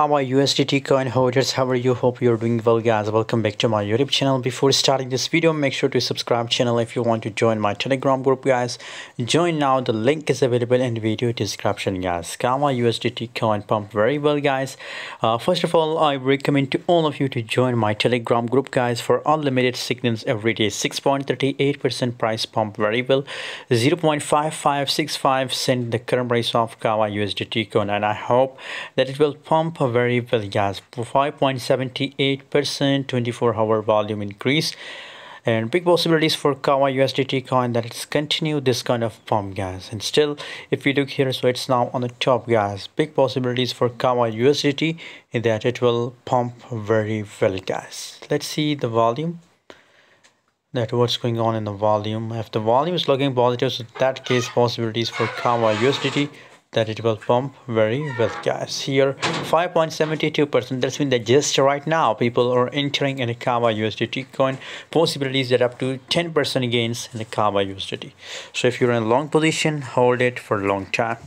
Our USDT coin holders, how are you? Hope you're doing well guys. Welcome back to my YouTube channel. Before starting this video, make sure to subscribe channel if you want to join my telegram group guys. Join now, the link is available in video description guys. Kava USDT coin pump very well guys. Uh, first of all, I recommend to all of you to join my telegram group guys for unlimited signals every day. 6.38% price pump very well. 0.5565 cent the current price of Kava USDT coin and I hope that it will pump very well guys 5.78 percent 24 hour volume increase and big possibilities for Kava USDT coin that it's continue this kind of pump guys and still if we look here so it's now on the top guys big possibilities for Kava USDT in that it will pump very well guys let's see the volume. That what's going on in the volume. If the volume is looking positive so that case possibilities for Kava USDT that it will pump very well guys. Here 5.72 percent. That's been the gist right now people are entering in a kava usdt coin. Possibilities that up to 10 percent gains in the kava usdt so if you're in a long position hold it for a long time